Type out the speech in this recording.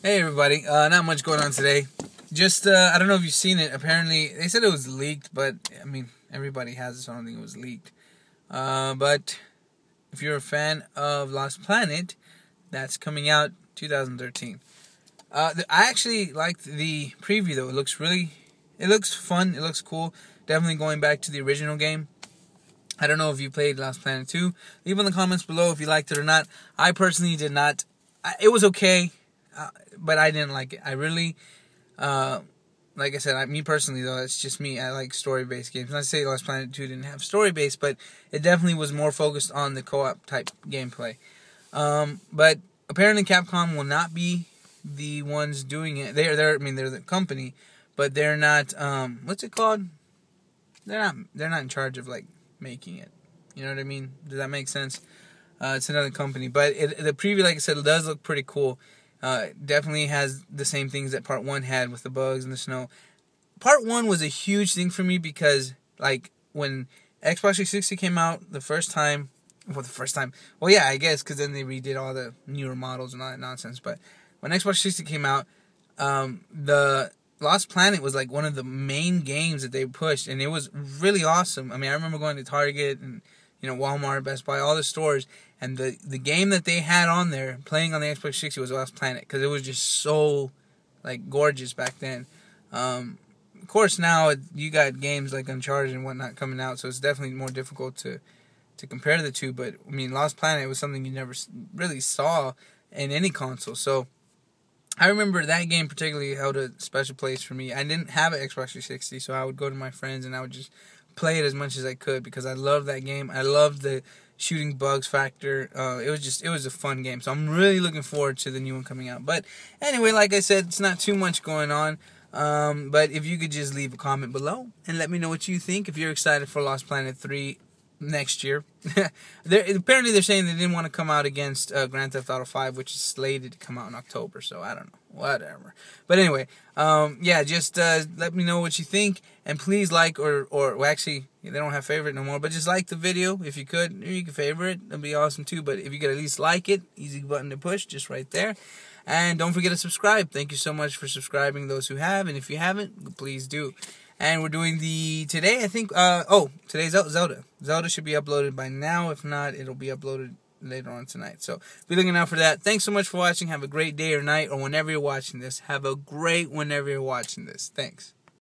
Hey everybody, uh, not much going on today. Just uh, I don't know if you've seen it. Apparently they said it was leaked, but I mean everybody has it, so I don't think it was leaked. Uh, but if you're a fan of Lost Planet, that's coming out 2013. Uh, I actually liked the preview though. It looks really, it looks fun. It looks cool. Definitely going back to the original game. I don't know if you played Lost Planet 2. Leave in the comments below if you liked it or not. I personally did not. It was okay, but I didn't like it. I really, uh, like I said, I, me personally though, it's just me. I like story-based games. Not to say Lost Planet 2 didn't have story-based, but it definitely was more focused on the co-op type gameplay. Um, but apparently, Capcom will not be the ones doing it. They're they're I mean they're the company, but they're not. Um, what's it called? They're not. They're not in charge of like making it. You know what I mean? Does that make sense? Uh, it's another company, but it, the preview, like I said, does look pretty cool. Uh, definitely has the same things that Part One had with the bugs and the snow. Part One was a huge thing for me because, like, when Xbox 360 came out the first time, well, the first time, well, yeah, I guess because then they redid all the newer models and all that nonsense. But when Xbox 360 came out, um, the Lost Planet was like one of the main games that they pushed, and it was really awesome. I mean, I remember going to Target and you know Walmart, Best Buy, all the stores, and the the game that they had on there playing on the Xbox 60 was Lost Planet because it was just so like gorgeous back then. Um, of course, now you got games like Uncharted and whatnot coming out, so it's definitely more difficult to to compare the two. But I mean, Lost Planet was something you never really saw in any console, so I remember that game particularly held a special place for me. I didn't have an Xbox 360, so I would go to my friends and I would just play it as much as I could because I loved that game. I loved the shooting bugs factor. Uh, it was just it was a fun game. So I'm really looking forward to the new one coming out. But anyway, like I said, it's not too much going on. Um, but if you could just leave a comment below and let me know what you think. If you're excited for Lost Planet 3 next year. they're, apparently, they're saying they didn't want to come out against uh, Grand Theft Auto 5, which is slated to come out in October. So I don't know, whatever. But anyway, um, yeah, just uh, let me know what you think, and please like or or well, actually they don't have favorite no more, but just like the video if you could. You can favorite, it'd be awesome too. But if you could at least like it, easy button to push, just right there. And don't forget to subscribe. Thank you so much for subscribing, those who have, and if you haven't, please do and we're doing the today. I think. Uh, oh, today's Zelda. Zelda should be uploaded by now. If not, it'll be uploaded later on tonight. So be looking out for that. Thanks so much for watching. Have a great day or night or whenever you're watching this. Have a great whenever you're watching this. Thanks.